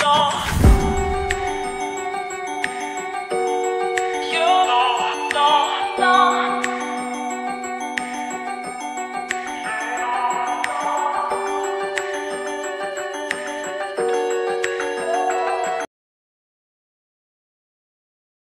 当。